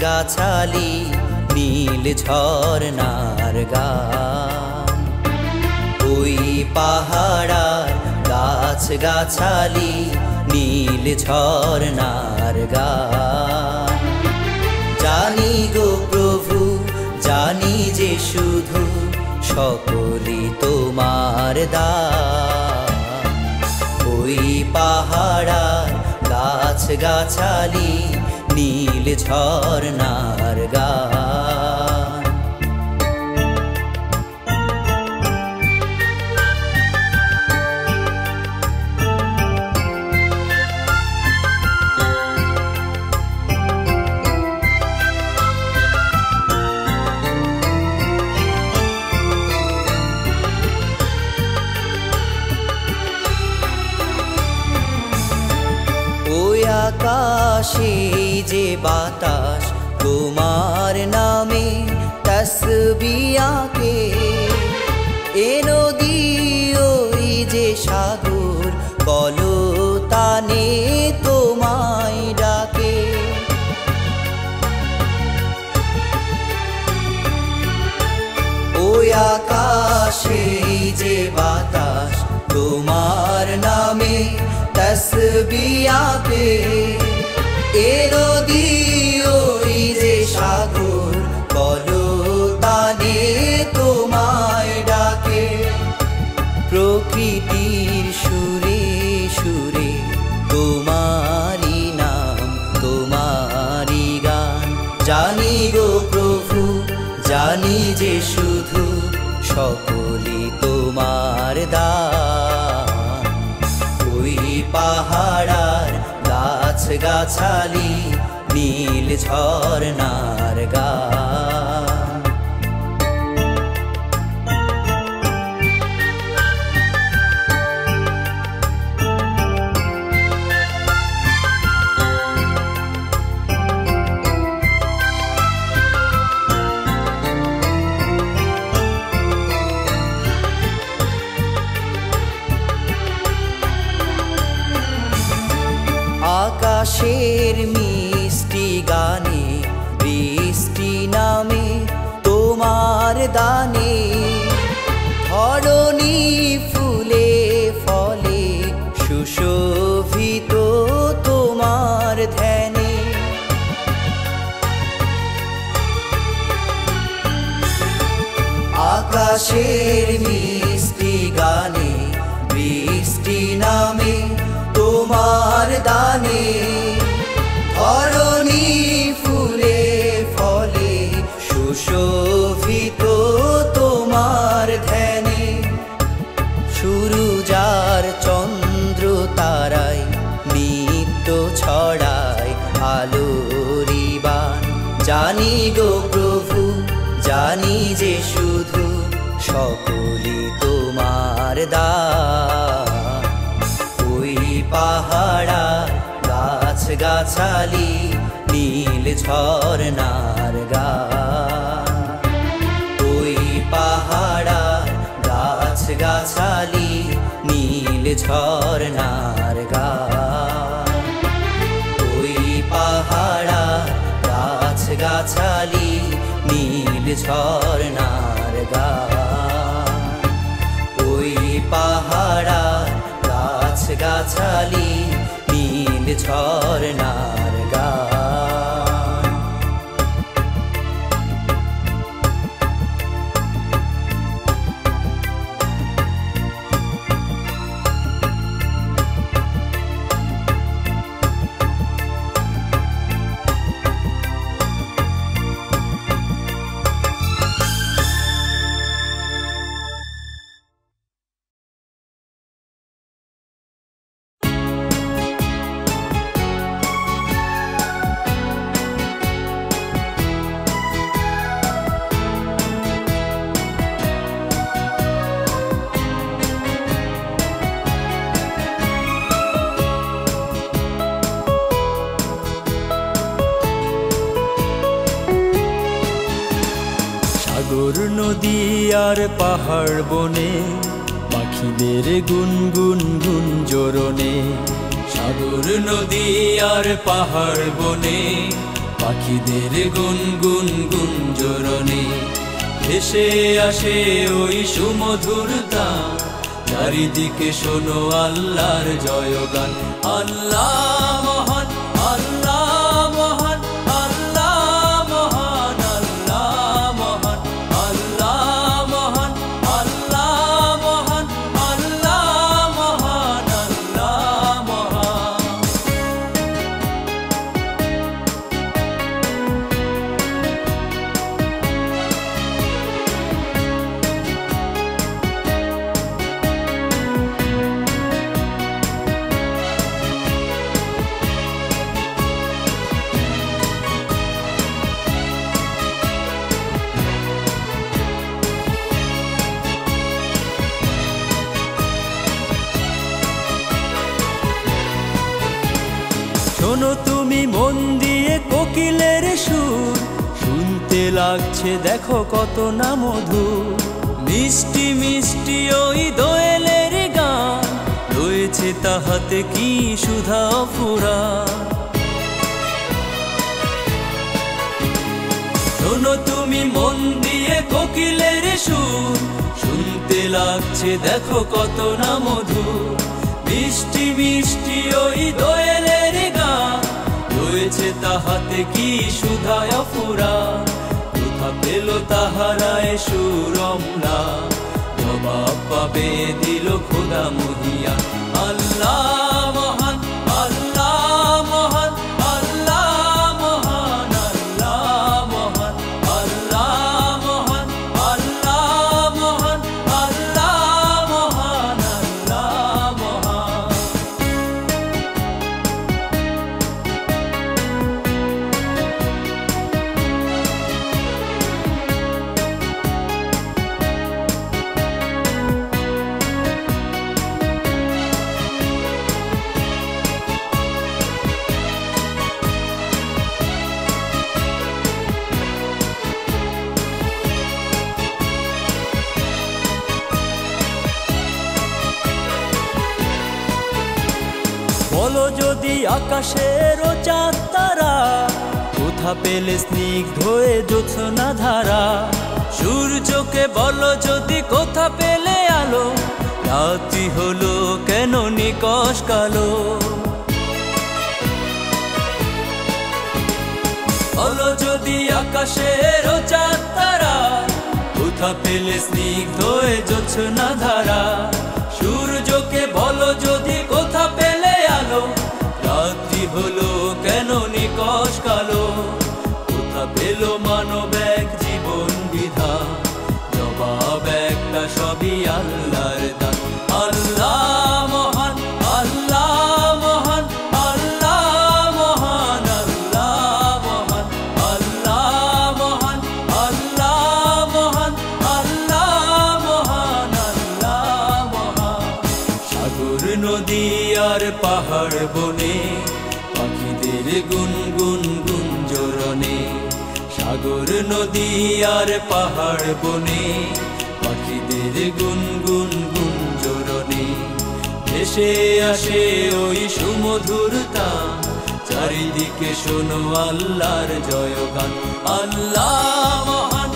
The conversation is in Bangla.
গাছালি, নীল ঝর্ণার গান। ওই পাহাড়ার গাছ গাছালি, নীল ঝর্ণার গান। জানি গো প্রভু, জানি যে শুধু সকলি তোমার দান। ওই পাহাড়ার গাছ গাছালি নীল ঝর্ণার গান। আকাশে যে বাতাস তোমার নামে তসবিয়াকে, এ নদী ওই যে সাগর বলো তানে তোমায় ডাকে। ওই আকাশে যে বাতাস তোমার নামে তসবিয়াকে এ নদী ওই যে সাগর বলো তানে তোমায় ডাকে। প্রকৃতির সুরে সুরে তোমারি নাম তোমারি গান। জানি গো প্রভু, জানি যে শুধু সকলি গাছ গাছালি নীল ঝর্ণার গান আকাশের মিষ্টি গানে বৃষ্টি নামে তোমার দানে। ধরণী ফুলে ফলে সুশোভিত তোমার ধ্যানে। আকাশের জানি গো প্রভু, জানি যে শুধু সকলি তোমার দা। ওই পাহাড়া গাছ গাছালি নীল ঝর্ণার গা। ওই পাহাড়া গাছ গাছালি নীল ঝর্ণার গান নীল গা ওই পাহাড়া গাছ গাছালি নীল ঝর্ণার নদী আর পাহাড় বনে, পাখিদের গুনগুন গুন জোরনে সাগর নদী আর পাহাড় বনে, পাখিদের গুন গুন গুন জোরনে ভেসে আসে ওই সুমধুরতা চারিদিকে শোনো আল্লাহর জয়গান। আল্লাহ তুমি মন দিয়ে কোকিলের সুর শুনতে লাগছে, দেখো কত না মধু মিষ্টি মিষ্টি ওই দোয়েলের গান, রয়েছে তাহাতে কি সুধা ফুরা শোনো তুমি মন দিয়ে কোকিলের সুর, শুনতে লাগছে, দেখো কত না মধু মিষ্টি মিষ্টি ওই দোয়েলের গান তাহাতে কি সুধায় ফুরা? কোথা পেল তাহারায় সুরমরা? জবাব পাবে দিল খোদা মহিয়া। আল্লাহ আকাশের চাঁদ তারা, কোথা পেলে স্নিগ্ধ হয়ে জোছনা ধারা? সূর্যকে বলো যদি কোথা পেলে আলো? রাত্রি হলো কেন নিকশ কালো? বলো যদি আকাশের চাঁদ তারা, কোথা পেলে স্নিগ্ধ হয়ে জোছনা ধারা? বনে পাখিদের গুন গুন গুন জোরনে সাগর, নদী আর পাহাড় বনে, পাখিদের গুন গুন গুন জোরনে ভেসে আসে ওই সুমধুরতা চারিদিকে শোনো আল্লাহর জয়গান। আল্লাহ মহান